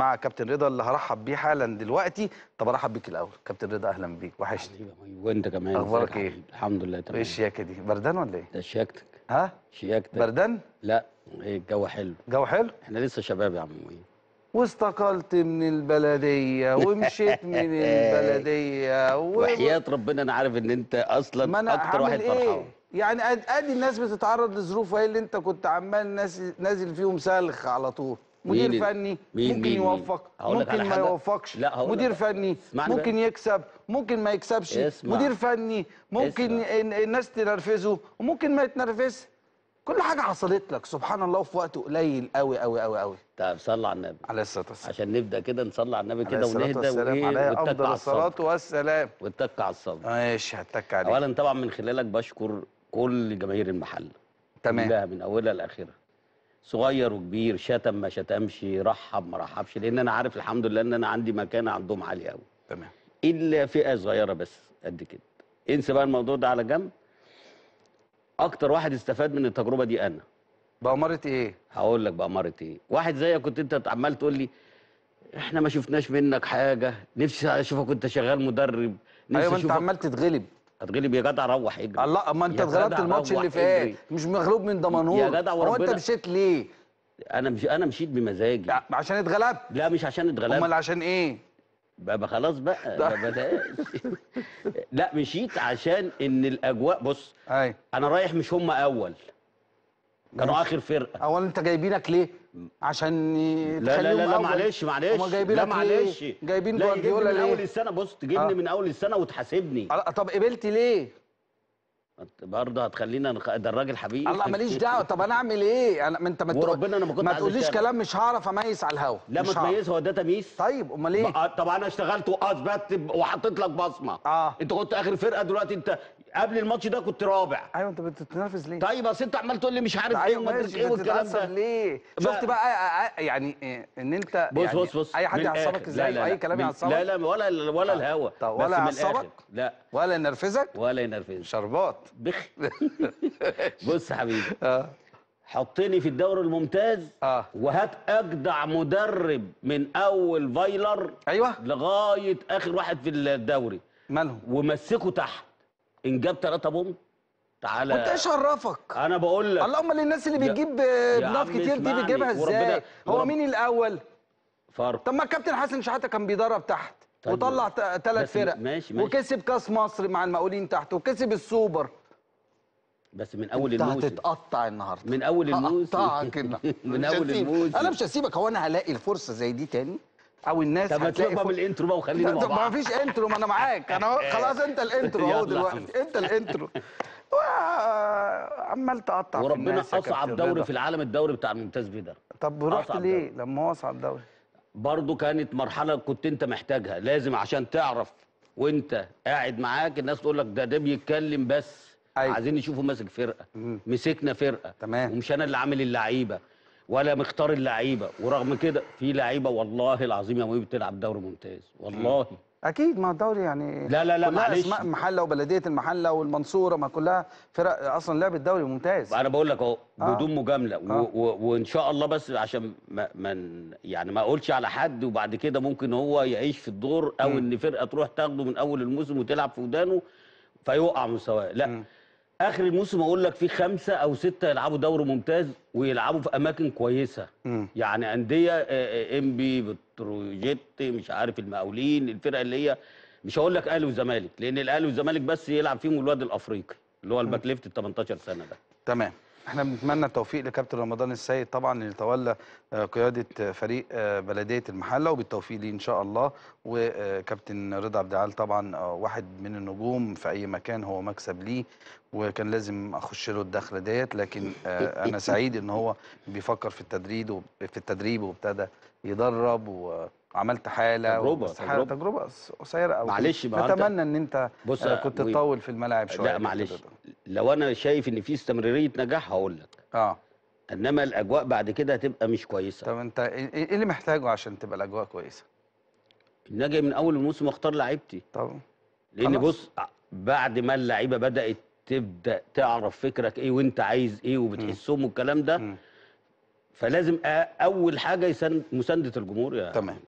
مع كابتن رضا اللي هرحب بيه حالا دلوقتي. طب أرحب بيك الأول. كابتن رضا أهلا بيك. وحشني. وأنت كمان. إيه؟ حبيبي؟ الحمد لله إيه تمام الشياكه دي بردان ولا إيه؟ ده شياكتك. ها؟ شياكتك. بردان؟ لا. إيه الجو حلو. جو حلو؟ إحنا لسه شباب يا عم مي. واستقلت من البلدية ومشيت من البلدية و... وحياة ربنا أنا عارف إن أنت أصلا ما أنا أكتر واحد إيه؟ فرحان. يعني أد- أدي الناس بتتعرض لظروف اهي اللي أنت كنت عمال نازل فيهم سلخ على طول. مدير مين؟ فني مين- ممكن مين- مين؟ يوفق لك ممكن ما. يوفقش. لا، مدير. فني ممكن بقى. يكسب ممكن ما يكسبش. اسمع. مدير فني ممكن اسمع. ال- الناس تنرفزه وممكن ما يتنرفزش. كل حاجة حصلت لك. سبحان الله في وقت قليل قوي قوي قوي قوي طب صلى على النبي. عليه الصلاة والسلام. عشان نبدأ كده نصلي على النبي كده ونهدى وإيه؟ على الصلاه. والسلام. واتك على الصبر ماشي هتك عليك. اولا طبعا من خلالك بشكر كل جماهير المحل تمام. من أولها لآخرها. صغير وكبير شتم ما شتمش رحب ما رحبش لأن أنا عارف الحمد لله إن أنا عندي مكانه عندهم عاليه قوي تمام. إلا فئة صغيرة بس قد كده. انسى بقى الموضوع ده على جنب. أكتر واحد استفاد من التجربة دي أنا. بأمارة إيه؟ هقول لك بأمارة إيه. واحد زيك كنت أنت عمال تقول لي إحنا ما شفناش منك حاجة نفسي أشوفك كنت شغال مدرب نفسي أيوه أنت عمال تتغلب. هتغلب يا جدع روح اجري. الله ما أنت اتغلبت الماتش اللي فات. مش مغلوب من دمنهور يا جدع هو أنت وربنا- مشيت ليه؟ أنا مش أنا مشيت بمزاجي. عشان اتغلبت. لا مش عشان اتغلبت. أمال عشان إيه؟ بقى خلاص بقى ما لا مشيت عشان إن الأجواء بص أي. أنا رايح مش هم أول. كانوا. آخر فرقة. اولا أنت جايبينك ليه؟ عشان لا لا لا, لا. معلش معلش. لا؟ معلش. جايبين لا جوارديولا يجيبني من أول السنة. بص تجيبني آه. من أول السنة وتحاسبني. الله، طب قبلت ليه؟ برضه هتخلينا نخ... ده الراجل حبيبي. الله ماليش دعوة. طب أنا أعمل إيه؟ أنا ما أنت ما وربنا أنا ما كنت ما تقوليش. كلام مش هعرف أميز على الهوا. لا ما. تميز هو ده تمييز. طيب أمال إيه؟ بقى- طب أنا اشتغلت وأثبتت وحطيت لك بصمة. آه. أنت كنت آخر فرقة دلوقتي أنت قبل الماتش ده كنت رابع. أيوه أنت بتتنافس ليه؟ طيب بس أنت عمال تقول لي مش عارف إيه أيوه وما ادري ماشي إيه والكلام ده. ليه؟ شفت بقى آه، آه، يعني إن أنت بص يعني بص بص أي حد يعصبك. إزاي أي لا. كلام يعصبك لا لا ولا ولا آه. الهوا. ولا يعصبك؟ لا. ولا ينرفزك؟ ولا ينرفزني. شربات. بخ. بص يا حبيبي. آه. حطني في الدوري الممتاز آه. وهات أجدع مدرب من أول فايلر أيوه. لغاية آخر واحد في الدوري. مالهم؟ ومسكه تحت. إن جاب 3 point تعالى. وانت إيش عرفك أنا بقول لك. اللهم الناس اللي بتجيب بنات كتير دي بتجيبها إزاي؟ هو مين الأول؟ فرق طب ما الكابتن حسن شحاتة كان بيدرب تحت طيب. وطلع ثلاث فرق. ماشي- ماشي. وكسب كأس مصر مع المقاولين تحت وكسب السوبر. بس من أول أنت الموسم. هتتقطع النهارده. من أول الموسم. هقطعك من أول. الموسم. أنا مش هسيبك هو أنا هلاقي الفرصة زي دي تاني؟ أو الناس طب ما هتلاقي تشوف بقى وخلينا مع طب ما بعض. فيش intro ما أنا معاك. أنا خلاص أنت ال intro أهو دلوقتي. أنت ال intro. عمال تقطع في وربنا أصعب دوري. في العالم الدوري بتاع الممتاز بيه ده. طب رحت ليه؟ لما هو أصعب دوري. برضه كانت مرحلة كنت أنت محتاجها. لازم عشان تعرف وأنت قاعد معاك الناس تقول لك ده ده بيتكلم بس. أيوة. عايزين يشوفوا ماسك فرقة. مم. مسكنا فرقة. تمام. ومش أنا اللي عامل اللعيبة. ولا مختار اللعيبة ورغم كده في لعيبة والله العظيم يا مهيب بتلعب دوري ممتاز والله أكيد ما الدوري يعني لا لا لا كلها معلش. اسماء محلة وبلدية المحلة والمنصورة ما كلها فرق أصلا لعبت دوري ممتاز أنا بقول لك أهو آه. بدون مجاملة آه. وإن شاء الله بس عشان ما, ما ن- يعني ما أقولش على حد وبعد كده ممكن هو يعيش في الدور أو مم. إن فرقة تروح تاخده من أول الموسم وتلعب في ودانه فيوقع مستواه لا مم. آخر الموسم أقول لك في خمسة أو ستة يلعبوا دوري ممتاز ويلعبوا في أماكن كويسة. مم. يعني أندية آه، آه، إنبي بتروجيت مش عارف المقاولين الفرق اللي هي مش هقول لك أهلي وزمالك لأن الأهلي والزمالك بس يلعب فيهم الواد الأفريقي اللي هو ال back left ال 18 سنة ده. تمام. إحنا بنتمنى التوفيق لكابتن رمضان السيد طبعا اللي تولى آه، قيادة آه، فريق آه، بلدية المحلة وبالتوفيق ليه إن شاء الله وكابتن رضا عبد العال طبعا واحد من النجوم في أي مكان هو مكسب ليه وكان لازم أخش له الدخله ديت لكن أنا سعيد إن هو بيفكر في التدريب في التدريب وابتدى يدرب وعملت حالة تجربة، بس حالة تجربة. تجربة قصيرة قوي معلش، نتمنى إن أنت بص كنت. تطول في الملاعب شوية لا معلش. لو أنا شايف إن في استمرارية نجاح هقول لك. آه. إنما الأجواء بعد كده هتبقى مش كويسة. طب أنت إيه إيه اللي محتاجه عشان تبقى الأجواء كويسة؟ أنا جاي من أول الموسم أختار لعيبتي. طب لأن خلاص. بص بعد ما اللعيبة بدأت تبدأ تعرف فكرك إيه وأنت عايز إيه وبتحسهم والكلام ده مم. فلازم أول حاجة مساندة الجمهور يا تمام.